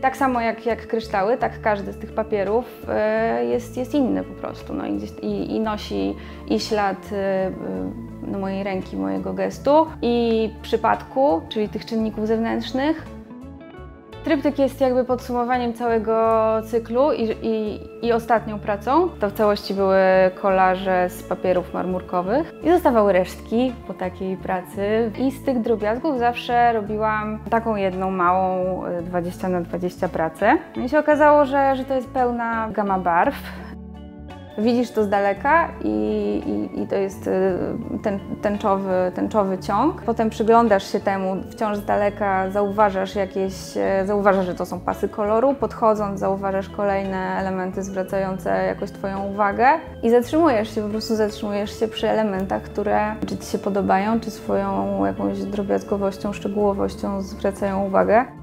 Tak samo jak, jak kryształy, tak każdy z tych papierów e, jest, jest inny po prostu. No i, i, nosi i ślad e, no, mojej ręki, mojego gestu i przypadku, czyli tych czynników zewnętrznych. Tryptyk jest jakby podsumowaniem całego cyklu i, i, i ostatnią pracą. To w całości były kolaże z papierów marmurkowych i zostawały resztki po takiej pracy. I z tych drobiazgów zawsze robiłam taką jedną małą 20 na 20 pracę. No i się okazało, że, że to jest pełna gama barw. Widzisz to z daleka i, i, i to jest y, ten, tęczowy, tęczowy ciąg. Potem przyglądasz się temu wciąż z daleka, zauważasz jakieś, e, zauważasz, że to są pasy koloru. Podchodząc zauważasz kolejne elementy zwracające jakoś Twoją uwagę i zatrzymujesz się, po prostu zatrzymujesz się przy elementach, które czy Ci się podobają, czy swoją jakąś drobiazgowością, szczegółowością zwracają uwagę.